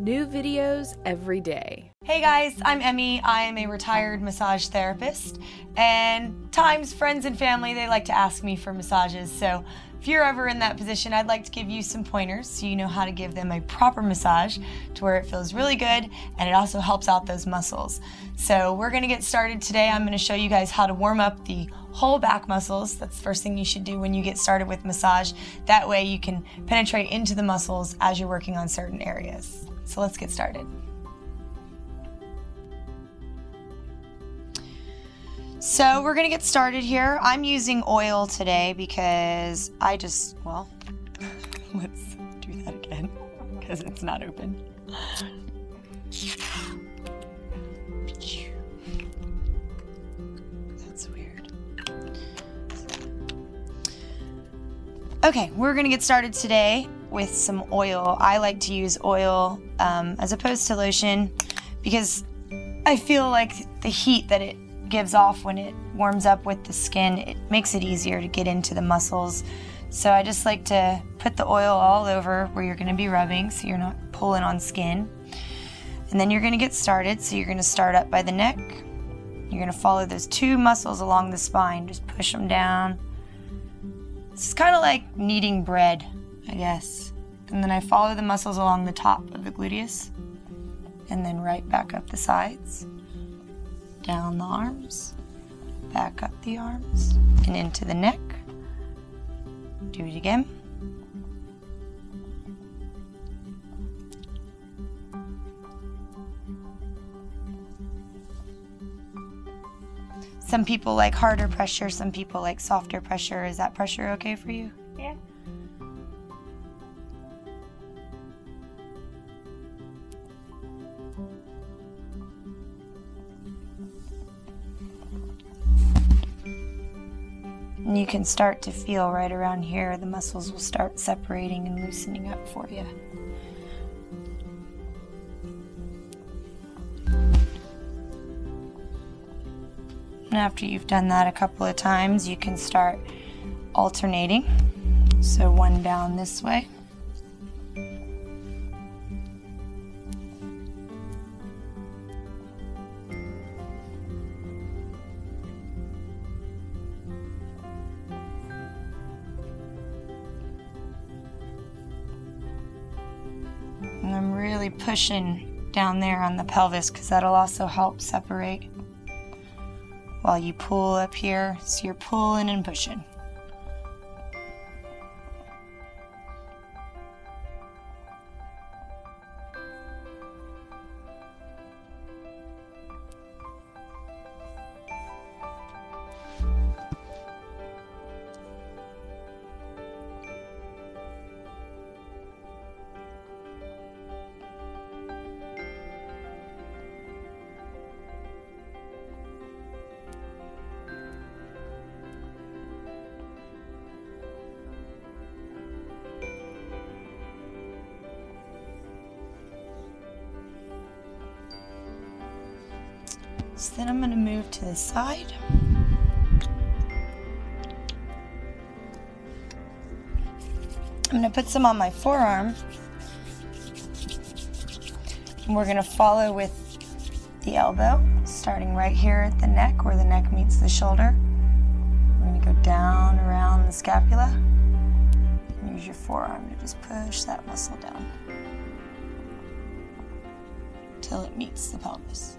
New videos every day. Hey guys, I'm Emmy. I am a retired massage therapist, and times friends and family they like to ask me for massages. So if you're ever in that position, I'd like to give you some pointers so you know how to give them a proper massage to where it feels really good and it also helps out those muscles. So we're gonna get started today. I'm gonna show you guys how to warm up the whole back muscles. That's the first thing you should do when you get started with massage. That way you can penetrate into the muscles as you're working on certain areas. So let's get started. So we're gonna get started here. I'm using oil today because I just, well, let's do that again because it's not open. That's weird. Okay, we're gonna get started today with some oil. I like to use oil um, as opposed to lotion because I feel like the heat that it gives off when it warms up with the skin, it makes it easier to get into the muscles. So I just like to put the oil all over where you're gonna be rubbing so you're not pulling on skin. And then you're gonna get started. So you're gonna start up by the neck. You're gonna follow those two muscles along the spine. Just push them down. It's kind of like kneading bread, I guess. And then I follow the muscles along the top of the gluteus and then right back up the sides down the arms, back up the arms, and into the neck. Do it again. Some people like harder pressure, some people like softer pressure. Is that pressure okay for you? Yeah. You can start to feel right around here, the muscles will start separating and loosening up for you. And after you've done that a couple of times, you can start alternating. So one down this way. Really pushing down there on the pelvis because that'll also help separate while you pull up here. So you're pulling and pushing. So then I'm going to move to the side. I'm going to put some on my forearm. And we're going to follow with the elbow, starting right here at the neck where the neck meets the shoulder. We're going to go down around the scapula. And use your forearm to just push that muscle down till it meets the pelvis.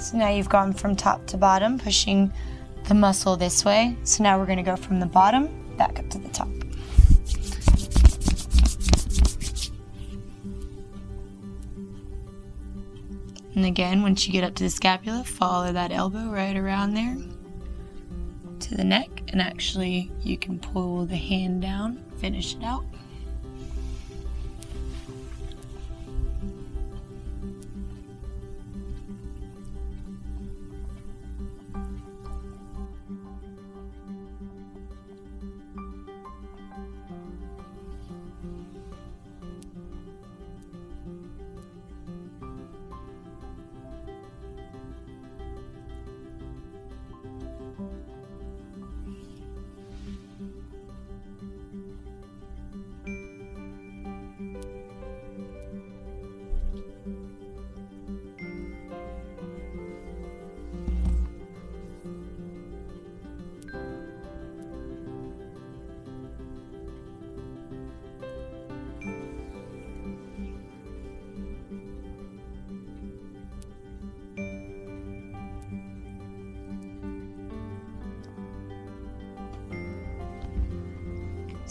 So now you've gone from top to bottom, pushing the muscle this way. So now we're going to go from the bottom back up to the top. And again, once you get up to the scapula, follow that elbow right around there to the neck, and actually, you can pull the hand down, finish it out.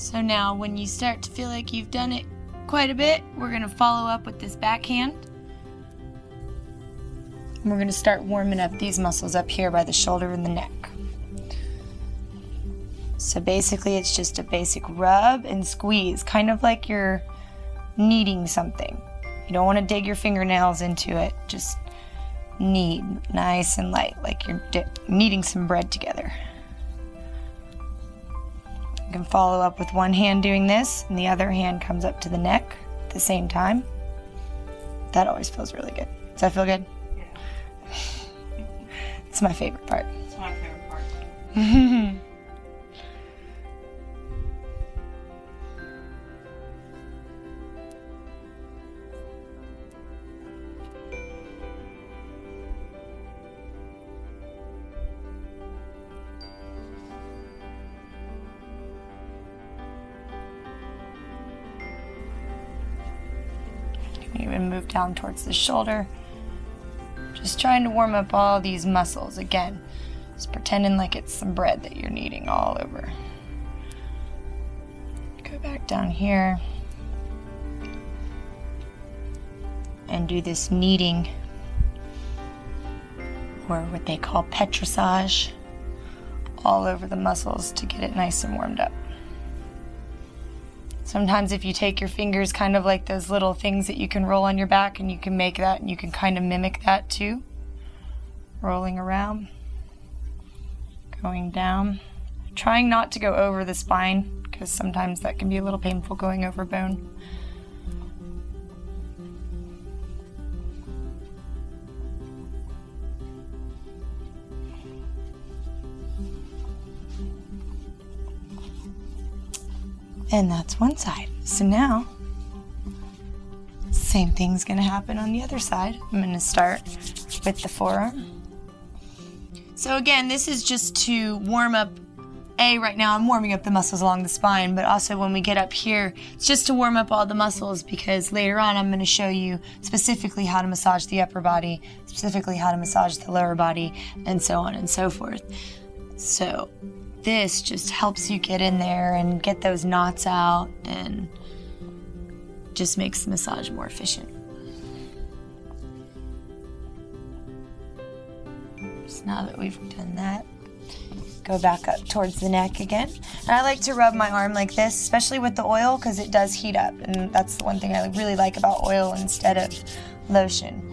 So now when you start to feel like you've done it quite a bit, we're gonna follow up with this backhand. And we're gonna start warming up these muscles up here by the shoulder and the neck. So basically it's just a basic rub and squeeze, kind of like you're kneading something. You don't wanna dig your fingernails into it, just knead nice and light, like you're kneading some bread together. You can follow up with one hand doing this, and the other hand comes up to the neck at the same time. That always feels really good. Does that feel good? Yeah. it's my favorite part. It's my favorite part. move down towards the shoulder. Just trying to warm up all these muscles again. Just pretending like it's some bread that you're kneading all over. Go back down here. And do this kneading, or what they call petrissage, all over the muscles to get it nice and warmed up. Sometimes if you take your fingers kind of like those little things that you can roll on your back and you can make that and you can kind of mimic that too. Rolling around, going down. Trying not to go over the spine because sometimes that can be a little painful going over bone. And that's one side. So now, same thing's gonna happen on the other side. I'm gonna start with the forearm. So again, this is just to warm up a, right now I'm warming up the muscles along the spine, but also when we get up here, it's just to warm up all the muscles because later on I'm going to show you specifically how to massage the upper body, specifically how to massage the lower body, and so on and so forth. So this just helps you get in there and get those knots out and just makes the massage more efficient. So now that we've done that, go back up towards the neck again. And I like to rub my arm like this, especially with the oil because it does heat up. And that's the one thing I really like about oil instead of lotion.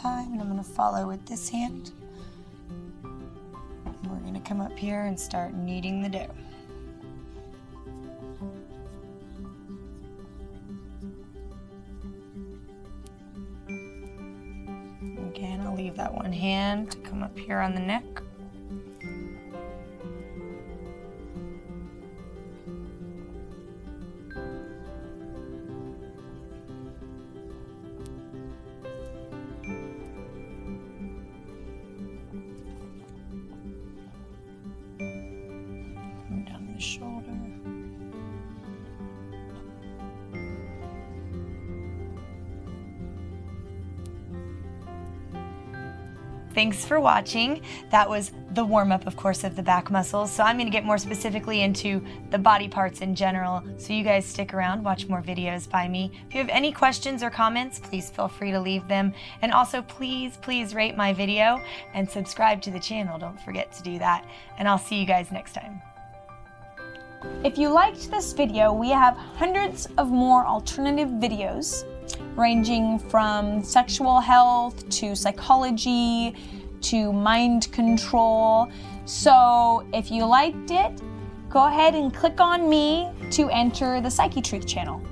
Time and I'm going to follow with this hand. And we're gonna come up here and start kneading the dough. Again, I'll leave that one hand to come up here on the neck. The shoulder. Thanks for watching. That was the warm up, of course, of the back muscles. So I'm going to get more specifically into the body parts in general. So you guys stick around, watch more videos by me. If you have any questions or comments, please feel free to leave them. And also, please, please rate my video and subscribe to the channel. Don't forget to do that. And I'll see you guys next time. If you liked this video, we have hundreds of more alternative videos ranging from sexual health to psychology to mind control. So if you liked it, go ahead and click on me to enter the Psyche Truth channel.